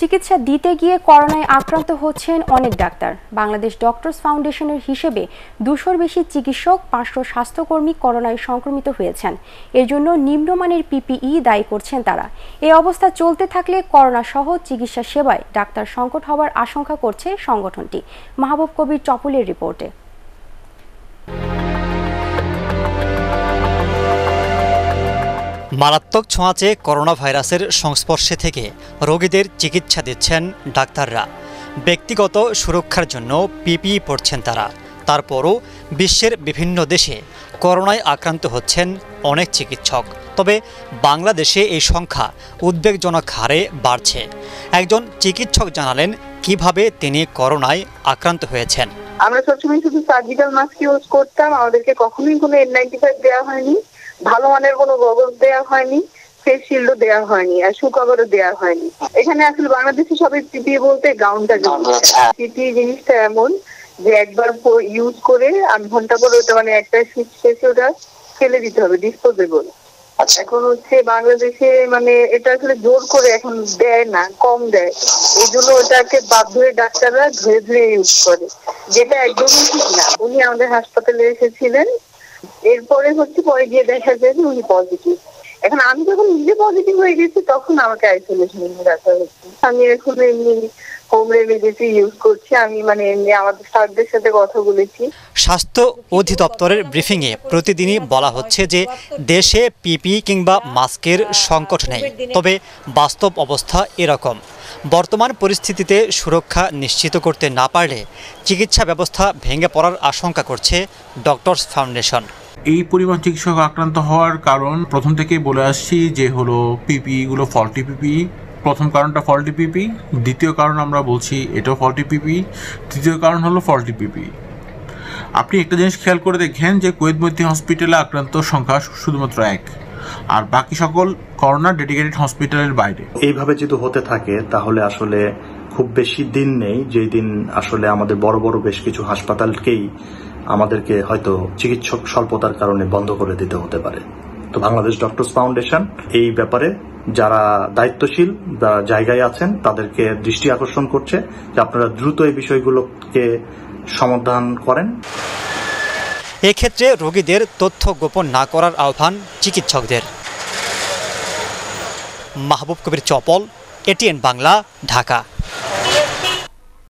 চিকিৎসা দিতে গিয়ে করোনায় আক্রান্ত হচ্ছেন অনেক ডাক্তার। বাংলাদেশ ডক্টরস ফাউন্ডেশনের হিসেবে দুশোর বেশি চিকিৎসক, পাঁচশো স্বাস্থ্যকর্মী করোনায় সংক্রমিত হয়েছেন। এর জন্য নিম্নমানের পিপিই দায়ী করছেন তারা। এই অবস্থা চলতে থাকলে করোনা সহ চিকিৎসা সেবায় ডাক্তার সংকট হওয়ার আশঙ্কা করছে সংগঠনটি। মাহবুব কবির চপলের রিপোর্টে। মারাত্মক ছোঁয়াচে করোনা ভাইরাসের সংস্পর্শে থেকে রোগীদের চিকিৎসা দিচ্ছেন ডাক্তাররা। ব্যক্তিগত সুরক্ষার জন্য পিপিই পড়ছেন তারা। তারপরও বিশ্বের বিভিন্ন দেশে করোনায় আক্রান্ত হচ্ছেন অনেক চিকিৎসক। তবে বাংলাদেশে এই সংখ্যা উদ্বেগজনক হারে বাড়ছে। একজন চিকিৎসক জানালেন কীভাবে তিনি করোনায় আক্রান্ত হয়েছেন। আমরা সবসময় শুধু সার্জিক্যাল মাস্ক ইউজ করতাম, আমাদেরকে কখনোই কোনো এন নাইনটি ফাইভ দেওয়া হয়নি। ভালো মানের কোনো গগল দেওয়া হয়নি ফেস শিল্ডও দেওয়া হয়নি আর শু কভারও দেওয়া হয়নি। এখানে আসলে বাংলাদেশে সবাই পিপিএ বলতে গাউনটা পিপিএ জিনিসটা এমন যে একবার ইউজ করে আট ঘণ্টা পরে ওটা মানে একটা শীত শেষে ওটা ফেলে দিতে হবে ডিসপোজেবল এখন হচ্ছে বাংলাদেশে মানে এটা আসলে জোর করে এখন দেয় না কম দেয়। এই জন্য ওটাকে বাধ্য হয়ে ডাক্তাররা ধরে ধরে ইউজ করে। যেটা একদমই ঠিক না। উনি আমাদের হাসপাতালে এসেছিলেন এরপরে হচ্ছে পরে গিয়ে দেখা যায় যে উনি পজিটিভ এখন আমি যখন নিজে পজিটিভ হয়ে গেছি, তখন আমাকে আইসোলেশনে রাখা হচ্ছে। আমি এখন এমনি ইউজ করছি। আমি মানে এমনি আমাদের সাথে কথা বলেছি। স্বাস্থ্য অধিদপ্তরের ব্রিফিংয়ে প্রতিদিনই বলা হচ্ছে যে দেশে পিপি কিংবা মাস্কের সংকট নেই। তবে বাস্তব অবস্থা এরকম। বর্তমান পরিস্থিতিতে সুরক্ষা নিশ্চিত করতে না পারলে চিকিৎসা ব্যবস্থা ভেঙে পড়ার আশঙ্কা করছে ডক্টরস ফাউন্ডেশন। এই পরিমাণ চিকিৎসক আক্রান্ত হওয়ার কারণ প্রথম থেকেই বলে আসছি যে হলো পিপি গুলো ফল্টি পিপি। প্রথম কারণটা ফল্টি পিপি, দ্বিতীয় কারণ আমরা বলছি এটাও ফল্টি পিপি, তৃতীয় কারণ হলো ফল্টি পিপি। আপনি একটা জিনিস খেয়াল করে দেখেন যে কুয়েত মৈত্রী হসপিটালে আক্রান্ত সংখ্যা শুধুমাত্র এক। আর বাকি সকল করোনা ডেডিকেটেড হসপিটালের বাইরে। এইভাবে যদি হতে থাকে, তাহলে আসলে খুব বেশি দিন নেই যেই দিন আসলে আমাদের বড় বড় বেশ কিছু হাসপাতালকেই আমাদেরকে হয়তো চিকিৎসক স্বল্পতার কারণে বন্ধ করে দিতে হতে পারে। তো বাংলাদেশ ডক্টরস ফাউন্ডেশন এই ব্যাপারে যারা দায়িত্বশীল বা জায়গায় আছেন, তাদেরকে দৃষ্টি আকর্ষণ করছে যে আপনারা দ্রুত এই বিষয়গুলোকে সমাধান করেন। এক্ষেত্রে রোগীদের তথ্য গোপন না করার আহ্বান চিকিৎসকদের। মাহবুব কবির চপল, এটিএন বাংলা, ঢাকা।